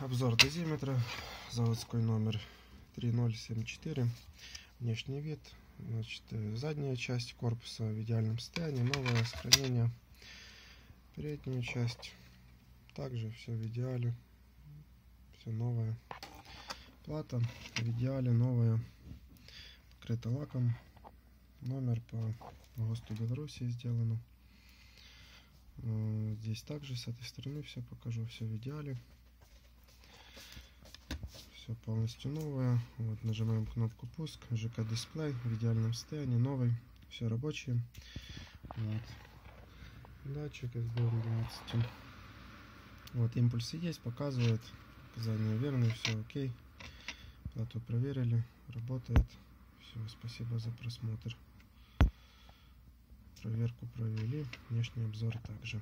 обзор дозиметра. Заводской номер 3074. Внешний вид. Значит, э, задняя часть корпуса в идеальном состоянии. Новое сохранение. Передняя часть. Также все в идеале. Все новое. Плата в идеале новая. Покрыта лаком. Номер по ГОСТу Беларуси сделано. Э, Здесь также с этой стороны все покажу, все в идеале. Все полностью новое. Вот нажимаем кнопку пуск. ЖК дисплей в идеальном состоянии, новый. Все рабочие. Вот. Датчик SBM12. Вот импульсы есть, показывает. Показания верные, все окей. Плату проверили, работает. Все, спасибо за просмотр. Проверку провели, внешний обзор также.